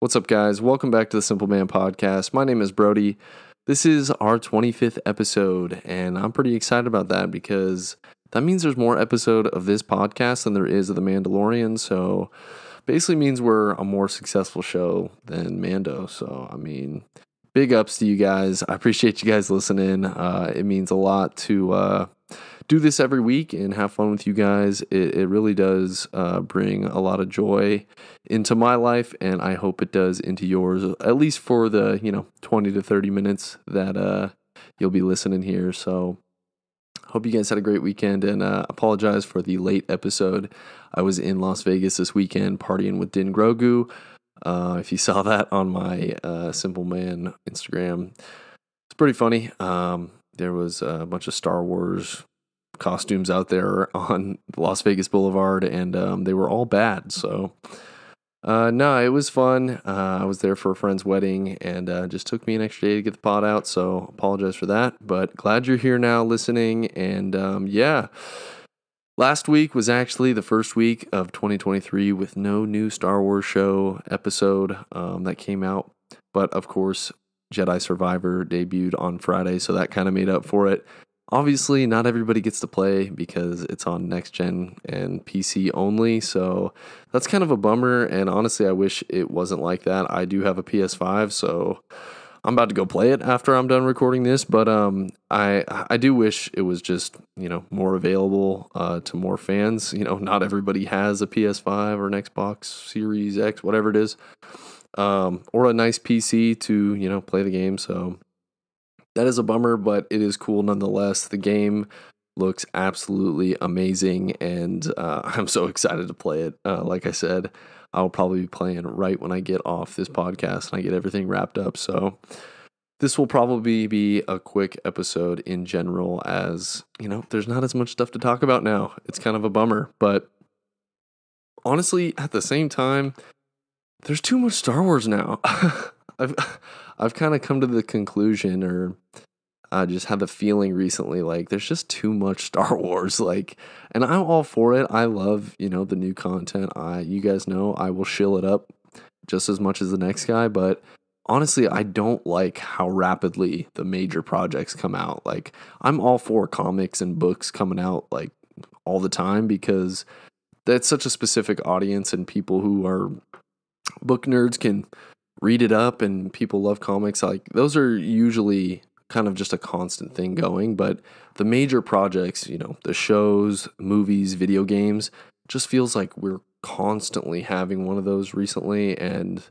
What's up, guys? Welcome back to the Simple Man Podcast. My name is Brodie. This is our 25th episode, and I'm pretty excited about that because that means there's more episode of this podcast than there is of The Mandalorian. So basically means we're a more successful show than Mando. So, I mean, big ups to you guys. I appreciate you guys listening. Uh, it means a lot to uh, do this every week and have fun with you guys. It, it really does uh, bring a lot of joy into my life, and I hope it does into yours, at least for the you know 20 to 30 minutes that uh, you'll be listening here. So, hope you guys had a great weekend, and uh, apologize for the late episode. I was in Las Vegas this weekend partying with Din Grogu. Uh, if you saw that on my uh, Simple Man Instagram, it's pretty funny. Um, there was a bunch of Star Wars costumes out there on Las Vegas Boulevard, and um, they were all bad. So, uh, no, it was fun. Uh, I was there for a friend's wedding, and uh, just took me an extra day to get the pod out. So, apologize for that. But glad you're here now, listening. And um, yeah, last week was actually the first week of 2023 with no new Star Wars show episode um, that came out. But of course, Jedi Survivor debuted on Friday, so that kind of made up for it. Obviously, not everybody gets to play because it's on next gen and PC only. So that's kind of a bummer. And honestly, I wish it wasn't like that. I do have a PS5, so I'm about to go play it after I'm done recording this. But um, I I do wish it was just you know more available uh, to more fans. You know, not everybody has a PS5 or an Xbox Series X, whatever it is, um, or a nice PC to you know play the game. So that is a bummer, but it is cool nonetheless. The game looks absolutely amazing, and uh, I'm so excited to play it. Uh, like I said, I'll probably be playing right when I get off this podcast and I get everything wrapped up. So this will probably be a quick episode in general, as you know, there's not as much stuff to talk about now. It's kind of a bummer, but honestly, at the same time, there's too much Star Wars now. I've I've kind of come to the conclusion, or I just had the feeling recently, like there's just too much Star Wars. Like, and I'm all for it. I love you know the new content. I you guys know I will shill it up just as much as the next guy, but honestly, I don't like how rapidly the major projects come out. Like, I'm all for comics and books coming out like all the time because that's such a specific audience and people who are book nerds can read it up and people love comics like those are usually kind of just a constant thing going but the major projects you know the shows movies video games just feels like we're constantly having one of those recently and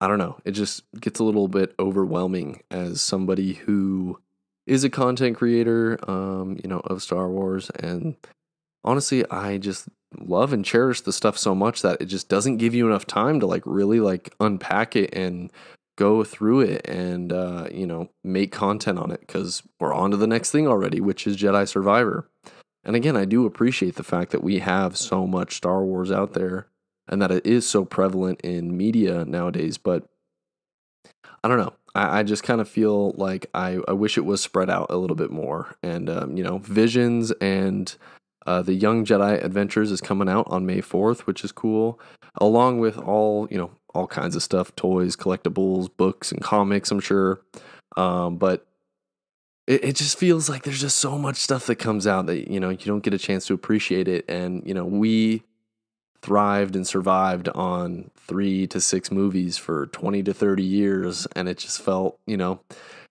i don't know it just gets a little bit overwhelming as somebody who is a content creator um you know of star wars and honestly i just love and cherish the stuff so much that it just doesn't give you enough time to like really like unpack it and go through it and uh, you know make content on it because we're on to the next thing already which is jedi survivor. And again i do appreciate the fact that we have so much star wars out there and that it is so prevalent in media nowadays but i don't know. I, I just kind of feel like I, I wish it was spread out a little bit more and um, you know visions and uh, the Young Jedi Adventures is coming out on May 4th, which is cool, along with all, you know, all kinds of stuff toys, collectibles, books, and comics, I'm sure. Um, but it, it just feels like there's just so much stuff that comes out that, you know, you don't get a chance to appreciate it. And, you know, we thrived and survived on three to six movies for 20 to 30 years. And it just felt, you know,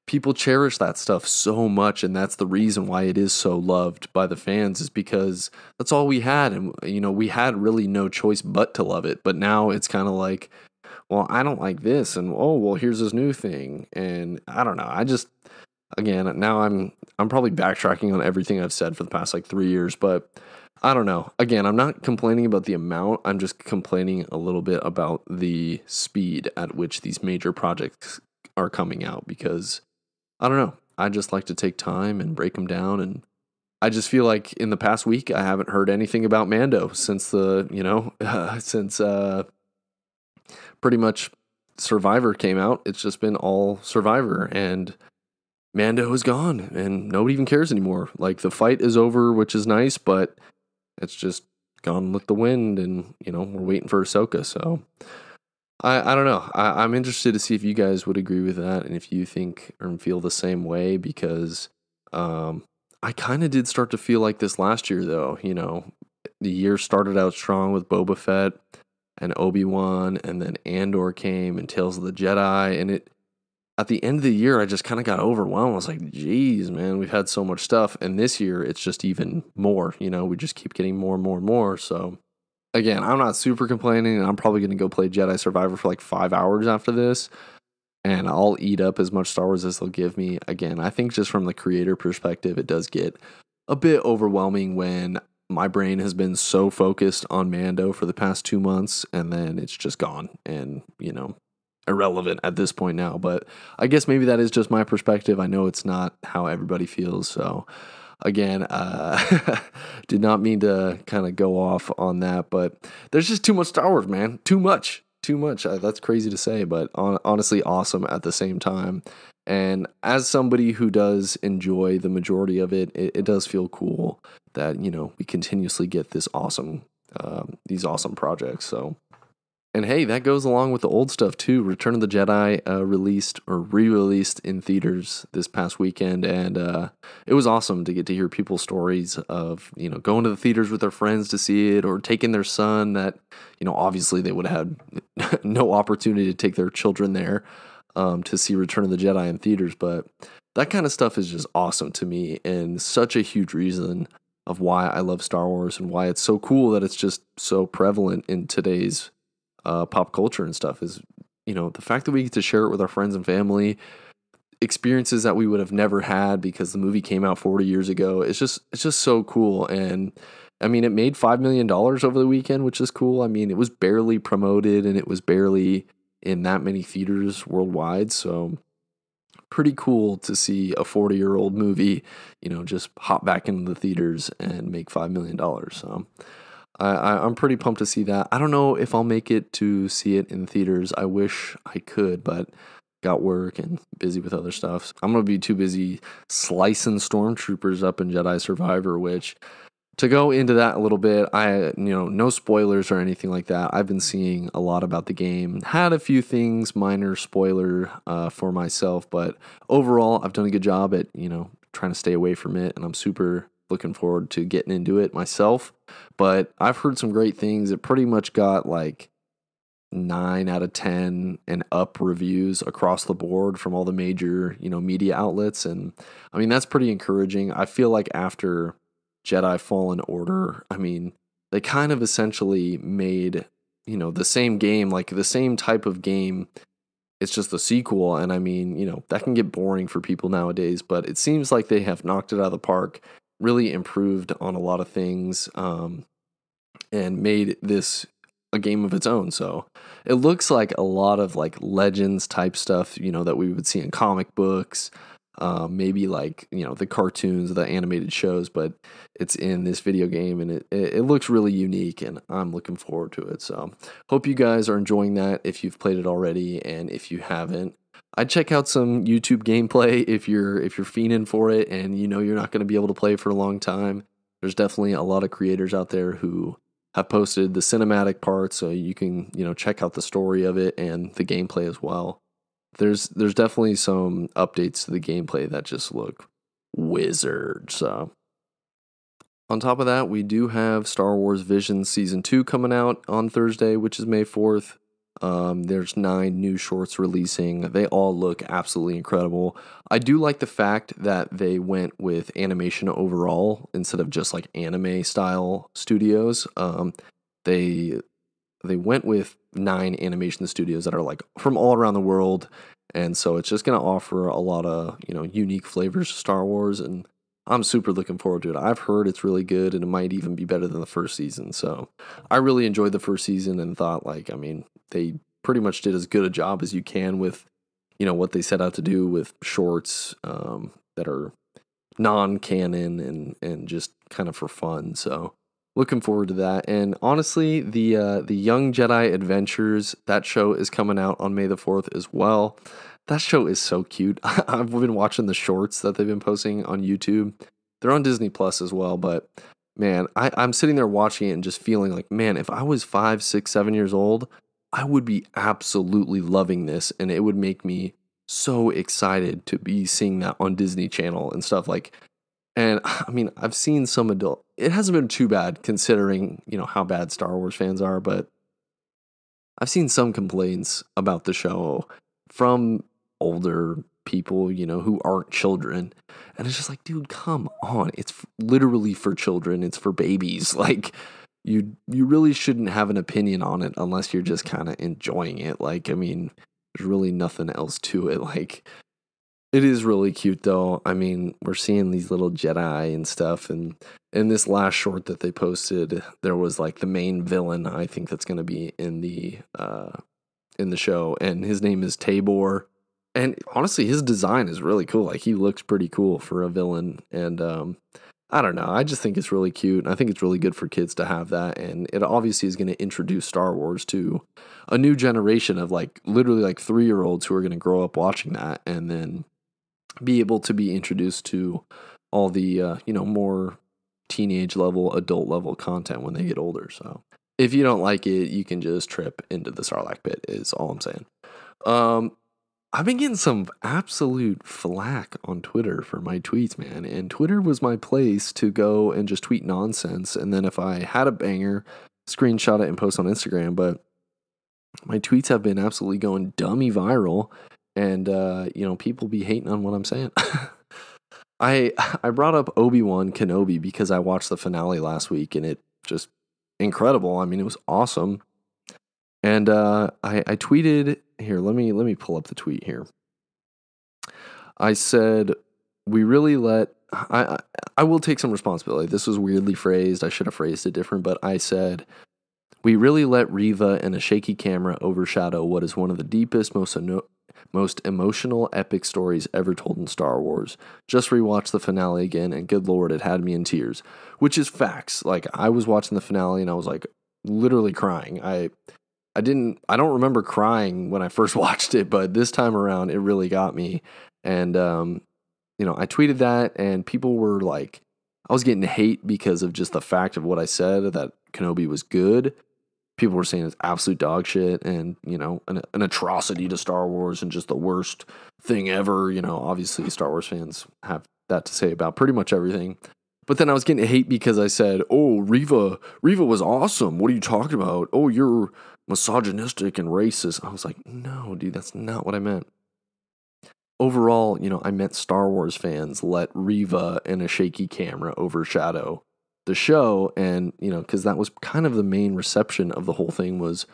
people cherish that stuff so much and that's the reason why it is so loved by the fans is because that's all we had and you know we had really no choice but to love it but now it's kind of like well i don't like this and oh well here's this new thing and i don't know i just again now i'm i'm probably backtracking on everything i've said for the past like 3 years but I don't know. Again, I'm not complaining about the amount. I'm just complaining a little bit about the speed at which these major projects are coming out because I don't know. I just like to take time and break them down. And I just feel like in the past week, I haven't heard anything about Mando since the, you know, uh, since uh, pretty much Survivor came out. It's just been all Survivor. And Mando is gone and nobody even cares anymore. Like the fight is over, which is nice, but it's just gone with the wind. And, you know, we're waiting for Ahsoka. So I, I don't know. I, I'm interested to see if you guys would agree with that and if you think or feel the same way because um, I kind of did start to feel like this last year, though. You know, the year started out strong with Boba Fett and Obi Wan, and then Andor came and Tales of the Jedi, and it. At the end of the year, I just kind of got overwhelmed. I was like, "Geez, man, we've had so much stuff." And this year, it's just even more. You know, we just keep getting more and more and more. So, again, I'm not super complaining. And I'm probably going to go play Jedi Survivor for like five hours after this and I'll eat up as much Star Wars as they'll give me. Again, I think just from the creator perspective, it does get a bit overwhelming when my brain has been so focused on Mando for the past two months and then it's just gone and, you know, irrelevant at this point now. But I guess maybe that is just my perspective. I know it's not how everybody feels. So, again, uh, did not mean to kind of go off on that, but there's just too much Star Wars, man. Too much too much. Uh, that's crazy to say, but on, honestly, awesome at the same time. And as somebody who does enjoy the majority of it, it, it does feel cool that you know we continuously get this awesome, um, these awesome projects. So and hey, that goes along with the old stuff too. Return of the Jedi uh, released or re-released in theaters this past weekend, and uh, it was awesome to get to hear people's stories of you know going to the theaters with their friends to see it, or taking their son that you know obviously they would have had no opportunity to take their children there um, to see Return of the Jedi in theaters, but that kind of stuff is just awesome to me, and such a huge reason of why I love Star Wars and why it's so cool that it's just so prevalent in today's uh, pop culture and stuff is you know the fact that we get to share it with our friends and family experiences that we would have never had because the movie came out 40 years ago it's just it's just so cool. And i mean it made 5 million dollars over the weekend which is cool. I mean it was barely promoted and it was barely in that many theaters worldwide. So pretty cool to see a 40 year old movie you know just hop back into the theaters and make 5 million dollars. So I, am pretty pumped to see that. I don't know if I'll make it to see it in theaters. I wish I could, but got work and busy with other stuff. I'm gonna be too busy slicing stormtroopers up in Jedi Survivor, which to go into that a little bit, I you know, no spoilers or anything like that. I've been seeing a lot about the game. Had a few things, minor spoiler uh, for myself, but overall, I've done a good job at you know trying to stay away from it, and I'm super looking forward to getting into it myself. But I've heard some great things. It pretty much got like nine out of 10 and up reviews across the board from all the major, you know, media outlets. And I mean, that's pretty encouraging. I feel like after Jedi Fallen Order, I mean, they kind of essentially made, you know, the same game, like the same type of game it's just the sequel and i mean you know that can get boring for people nowadays but it seems like they have knocked it out of the park really improved on a lot of things um, and made this a game of its own. So it looks like a lot of like legends type stuff, you know, that we would see in comic books, um, maybe like you know the cartoons, the animated shows, but it's in this video game and it it looks really unique, and I'm looking forward to it. So hope you guys are enjoying that if you've played it already, and if you haven't, I'd check out some YouTube gameplay if you're if you're fiending for it and you know you're not going to be able to play for a long time. There's definitely a lot of creators out there who have posted the cinematic part so you can, you know, check out the story of it and the gameplay as well. There's there's definitely some updates to the gameplay that just look wizard. So on top of that, we do have Star Wars Vision Season 2 coming out on Thursday, which is May 4th. Um, there's nine new shorts releasing. They all look absolutely incredible. I do like the fact that they went with animation overall instead of just like anime style studios. Um, they they went with nine animation studios that are like from all around the world, and so it's just gonna offer a lot of you know unique flavors to Star Wars, and I'm super looking forward to it. I've heard it's really good, and it might even be better than the first season. So I really enjoyed the first season and thought like, I mean, they pretty much did as good a job as you can with you know what they set out to do with shorts um, that are non-canon and and just kind of for fun. So looking forward to that. And honestly, the uh, the Young Jedi Adventures that show is coming out on May the fourth as well. That show is so cute. I've been watching the shorts that they've been posting on YouTube. They're on Disney Plus as well, but man, I, I'm sitting there watching it and just feeling like, man, if I was five, six, seven years old, I would be absolutely loving this and it would make me so excited to be seeing that on Disney Channel and stuff like and I mean, I've seen some adult it hasn't been too bad considering, you know, how bad Star Wars fans are, but I've seen some complaints about the show from older people, you know, who aren't children. And it's just like, dude, come on. It's literally for children. It's for babies. Like you you really shouldn't have an opinion on it unless you're just kind of enjoying it. Like I mean, there's really nothing else to it. Like it is really cute though. I mean, we're seeing these little Jedi and stuff and in this last short that they posted, there was like the main villain I think that's going to be in the uh in the show and his name is Tabor. And honestly, his design is really cool. Like he looks pretty cool for a villain and um I don't know. I just think it's really cute. I think it's really good for kids to have that. And it obviously is going to introduce Star Wars to a new generation of like literally like three year olds who are going to grow up watching that and then be able to be introduced to all the, uh, you know, more teenage level, adult level content when they get older. So if you don't like it, you can just trip into the Sarlacc pit, is all I'm saying. Um, I've been getting some absolute flack on Twitter for my tweets, man. And Twitter was my place to go and just tweet nonsense. And then if I had a banger, screenshot it and post on Instagram. But my tweets have been absolutely going dummy viral. And, uh, you know, people be hating on what I'm saying. I I brought up Obi Wan Kenobi because I watched the finale last week and it just incredible. I mean, it was awesome. And uh, I, I tweeted here. Let me let me pull up the tweet here. I said we really let I, I will take some responsibility. This was weirdly phrased. I should have phrased it different, but I said we really let Reva and a shaky camera overshadow what is one of the deepest, most most emotional epic stories ever told in Star Wars. Just rewatched the finale again, and good lord, it had me in tears. Which is facts. Like I was watching the finale and I was like literally crying. I I didn't I don't remember crying when I first watched it, but this time around it really got me. And um, you know, I tweeted that and people were like I was getting hate because of just the fact of what I said that Kenobi was good. People were saying it's absolute dog shit and, you know, an, an atrocity to Star Wars and just the worst thing ever. You know, obviously Star Wars fans have that to say about pretty much everything. But then I was getting hate because I said, "Oh, Reva, Reva was awesome. What are you talking about? Oh, you're misogynistic and racist. I was like, no, dude, that's not what I meant. Overall, you know, I meant Star Wars fans let Reva and a shaky camera overshadow the show. And, you know, because that was kind of the main reception of the whole thing was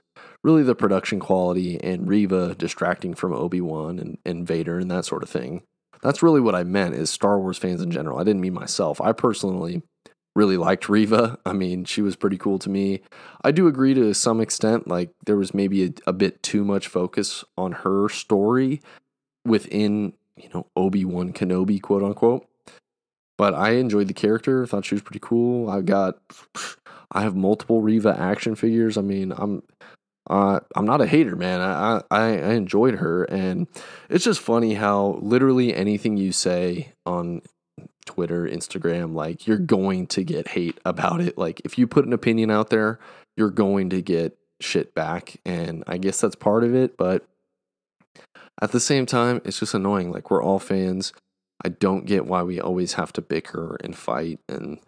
really the production quality and Reva distracting from Obi-Wan and, and Vader and that sort of thing. That's really what I meant is Star Wars fans in general. I didn't mean myself. I personally really liked Reva. I mean, she was pretty cool to me. I do agree to some extent, like, there was maybe a, a bit too much focus on her story within, you know, Obi Wan Kenobi, quote unquote. But I enjoyed the character, thought she was pretty cool. I got, I have multiple Reva action figures. I mean, I'm, uh, I'm not a hater, man. I, I I enjoyed her, and it's just funny how literally anything you say on Twitter, Instagram, like you're going to get hate about it. Like if you put an opinion out there, you're going to get shit back. And I guess that's part of it. But at the same time, it's just annoying. Like we're all fans. I don't get why we always have to bicker and fight. And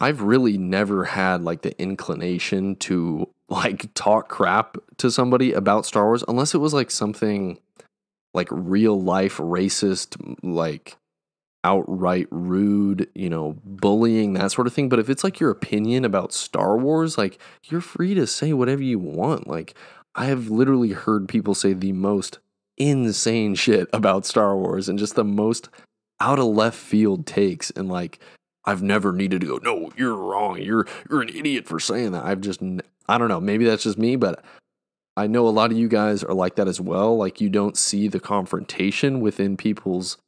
I've really never had like the inclination to like talk crap to somebody about Star Wars unless it was like something like real life racist, like outright rude, you know, bullying, that sort of thing. But if it's like your opinion about Star Wars, like you're free to say whatever you want. Like I have literally heard people say the most insane shit about Star Wars and just the most out of left field takes and like I've never needed to go, no, you're wrong. You're you're an idiot for saying that. I've just I don't know, maybe that's just me, but I know a lot of you guys are like that as well. Like you don't see the confrontation within people's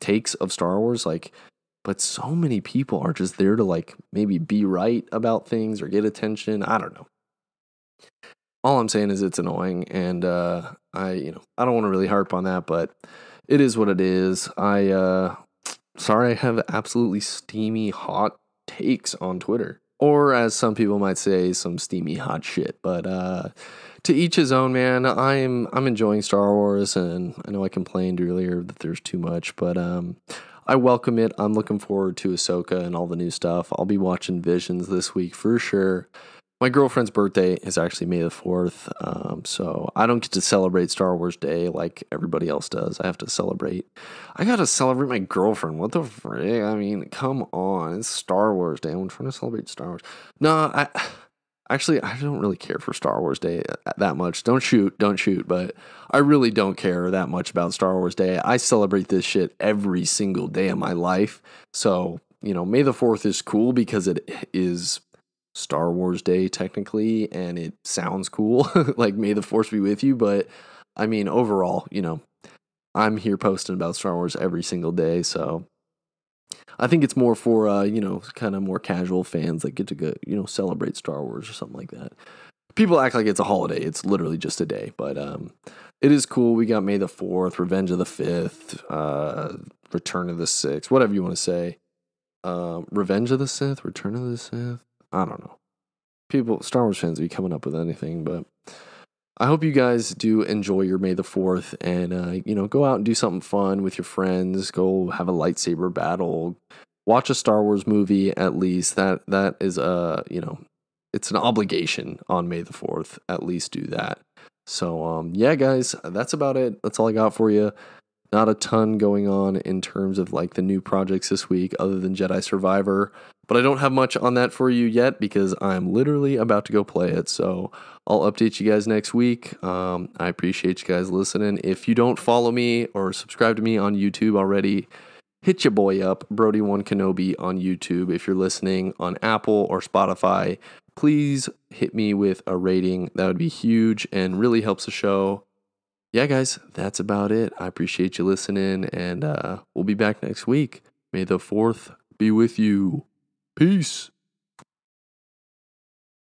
takes of Star Wars, like, but so many people are just there to like maybe be right about things or get attention. I don't know. All I'm saying is it's annoying, and uh, I, you know, I don't want to really harp on that, but it is what it is. I, uh, sorry, I have absolutely steamy hot takes on Twitter, or as some people might say, some steamy hot shit. But uh, to each his own, man. I'm I'm enjoying Star Wars, and I know I complained earlier that there's too much, but um, I welcome it. I'm looking forward to Ahsoka and all the new stuff. I'll be watching Visions this week for sure. My girlfriend's birthday is actually May the 4th, um, so I don't get to celebrate Star Wars Day like everybody else does. I have to celebrate. I gotta celebrate my girlfriend. What the frick? I mean, come on. It's Star Wars Day. I'm trying to celebrate Star Wars. No, I. Actually, I don't really care for Star Wars Day uh, that much. Don't shoot, don't shoot, but I really don't care that much about Star Wars Day. I celebrate this shit every single day of my life. So, you know, May the 4th is cool because it is Star Wars Day technically and it sounds cool. like may the force be with you, but I mean overall, you know, I'm here posting about Star Wars every single day, so I think it's more for uh, you know, kind of more casual fans that get to go, you know, celebrate Star Wars or something like that. People act like it's a holiday. It's literally just a day, but um it is cool. We got May the 4th, Revenge of the 5th, uh Return of the 6th, whatever you want to say. Um, Revenge of the Sith, Return of the Sith. I don't know. People, Star Wars fans, be coming up with anything, but I hope you guys do enjoy your May the Fourth, and uh, you know, go out and do something fun with your friends. Go have a lightsaber battle. Watch a Star Wars movie at least. That that is a you know, it's an obligation on May the Fourth. At least do that. So um, yeah, guys, that's about it. That's all I got for you. Not a ton going on in terms of like the new projects this week, other than Jedi Survivor. But I don't have much on that for you yet because I'm literally about to go play it. So I'll update you guys next week. Um, I appreciate you guys listening. If you don't follow me or subscribe to me on YouTube already, hit your boy up, Brodie Wan Kenobi on YouTube. If you're listening on Apple or Spotify, please hit me with a rating. That would be huge and really helps the show. Yeah, guys, that's about it. I appreciate you listening, and uh, we'll be back next week. May the 4th be with you. Peace.